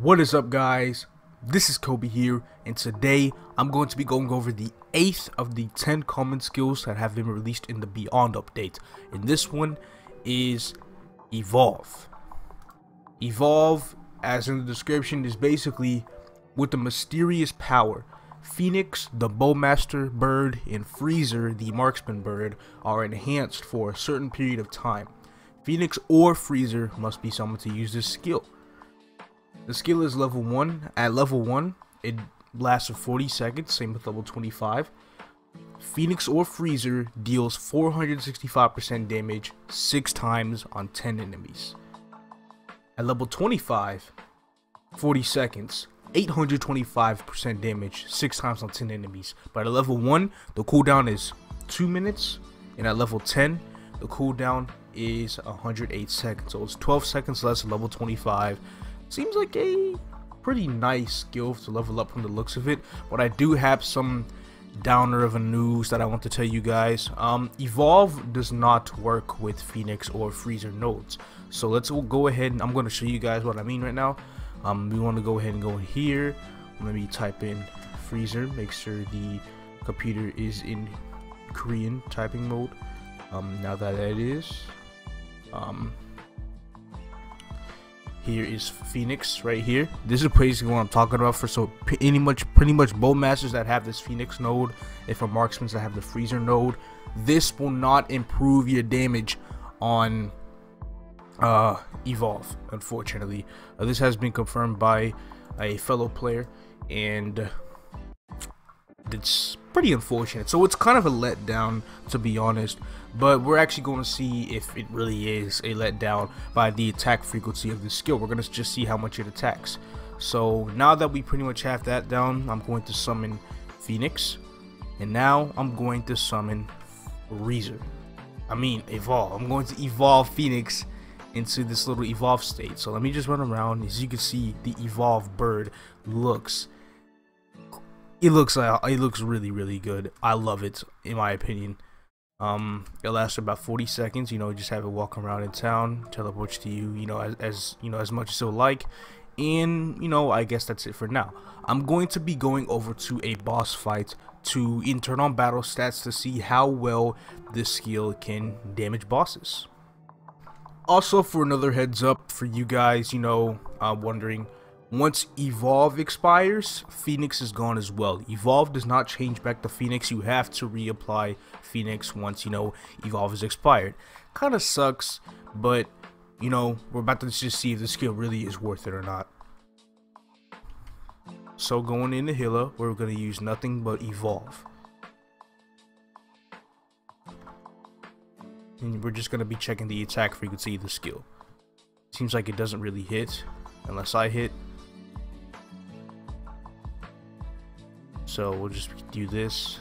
What is up guys? This is Kobe here and today I'm going to be going over the 8th of the 10 common skills that have been released in the Beyond update. And this one is Evolve. Evolve, as in the description, is basically with the mysterious power. Phoenix, the Bowmaster bird, and Freezer, the marksman bird, are enhanced for a certain period of time. Phoenix or Freezer must be summoned to use this skill. The skill is level 1. At level 1, it lasts for 40 seconds, same with level 25. Phoenix or Freezer deals 465% damage 6 times on 10 enemies. At level 25, 40 seconds, 825% damage 6 times on 10 enemies. But at level 1, the cooldown is 2 minutes, and at level 10, the cooldown is 108 seconds. So it's 12 seconds less at level 25 seems like a pretty nice skill to level up from the looks of it but I do have some downer of a news that I want to tell you guys. Um, Evolve does not work with Phoenix or Freezer nodes. So let's go ahead and I'm going to show you guys what I mean right now. Um, we want to go ahead and go here. Let me type in Freezer make sure the computer is in Korean typing mode. Um, now that it is um, here is Phoenix right here. This is basically what I'm talking about for so pretty much pretty much bowmasters that have this Phoenix node, if a marksman that have the Freezer node, this will not improve your damage on uh, Evolve. Unfortunately, uh, this has been confirmed by a fellow player, and it's pretty unfortunate. So it's kind of a letdown, to be honest. But we're actually going to see if it really is a letdown by the attack frequency of the skill. We're going to just see how much it attacks. So now that we pretty much have that down, I'm going to summon Phoenix. And now I'm going to summon Freezer. I mean, evolve. I'm going to evolve Phoenix into this little evolve state. So let me just run around. As you can see, the evolve bird looks it looks uh, it looks really really good. I love it in my opinion. Um, it lasts about 40 seconds. You know, just have it walk around in town, teleports to you. You know, as, as you know, as much as you like. And you know, I guess that's it for now. I'm going to be going over to a boss fight to in turn on battle stats to see how well this skill can damage bosses. Also, for another heads up for you guys, you know, uh, wondering once Evolve expires, Phoenix is gone as well. Evolve does not change back to Phoenix. You have to reapply Phoenix once, you know, Evolve is expired. Kind of sucks, but, you know, we're about to just see if the skill really is worth it or not. So going into Hilla, we're going to use nothing but Evolve. And we're just going to be checking the attack frequency of the skill. Seems like it doesn't really hit unless I hit So we'll just do this.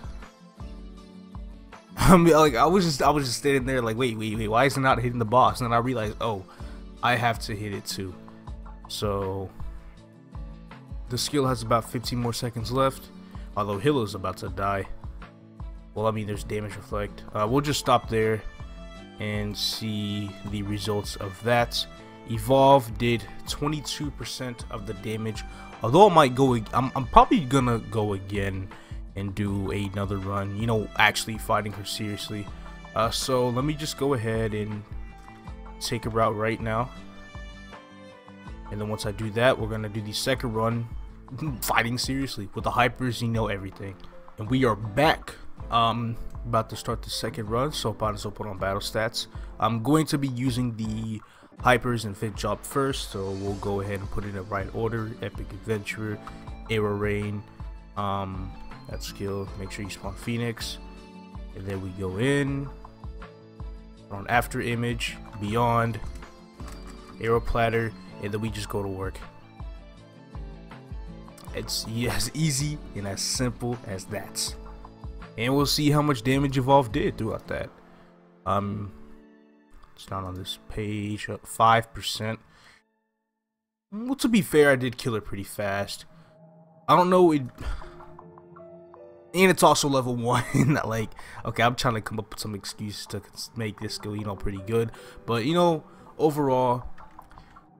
I mean, like I was just I was just standing there like wait wait wait why is it not hitting the boss? And then I realized oh I have to hit it too. So the skill has about 15 more seconds left. Although Hilla's about to die. Well I mean there's damage reflect. Uh, we'll just stop there and see the results of that. Evolve did 22% of the damage. Although I might go I'm, I'm probably gonna go again and do another run you know actually fighting her seriously. Uh, so let me just go ahead and take her out right now. And then once I do that we're gonna do the second run fighting seriously with the hypers you know everything. And we are back um about to start the second run so so put on battle stats. I'm going to be using the hypers and fit job first so we'll go ahead and put it in the right order. Epic adventurer arrow rain um that skill make sure you spawn phoenix. And then we go in. On after image beyond arrow platter and then we just go to work. It's as easy and as simple as that. And we'll see how much damage evolve did throughout that. Um it's not on this page. Uh, five percent. Well, to be fair, I did kill her pretty fast. I don't know it. And it's also level one. like, okay, I'm trying to come up with some excuses to make this skill, you know, pretty good. But you know, overall,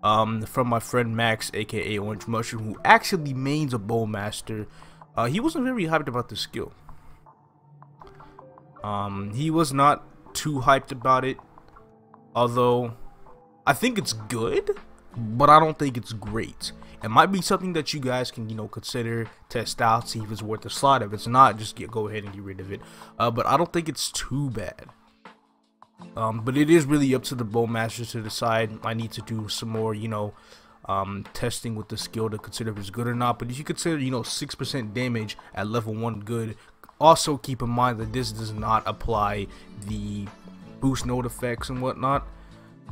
um, from my friend Max, aka Orange Mushroom, who actually mains a Bowmaster. Uh, he wasn't very hyped about the skill. Um, he was not too hyped about it, although I think it's good, but I don't think it's great. It might be something that you guys can, you know, consider, test out, see if it's worth the slot. If it's not, just get go ahead and get rid of it. Uh, but I don't think it's too bad. Um, but it is really up to the bowmasters to decide. I need to do some more, you know, um, testing with the skill to consider if it's good or not. But if you consider, you know, 6% damage at level 1 good, also keep in mind that this does not apply the boost node effects and whatnot.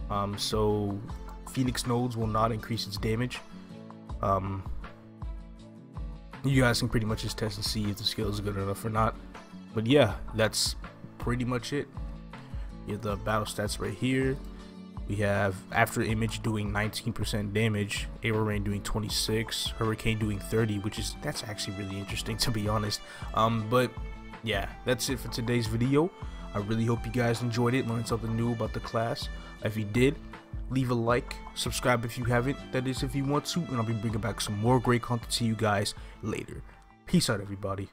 Um, so Phoenix nodes will not increase its damage. Um, you guys can pretty much just test and see if the skill is good enough or not. But yeah, that's pretty much it. You have the battle stats right here. We have After Image doing 19% damage, Arrow Rain doing 26, Hurricane doing 30, which is that's actually really interesting to be honest. Um, but yeah, that's it for today's video. I really hope you guys enjoyed it, learned something new about the class. If you did, leave a like, subscribe if you haven't, that is if you want to, and I'll be bringing back some more great content to you guys later. Peace out, everybody.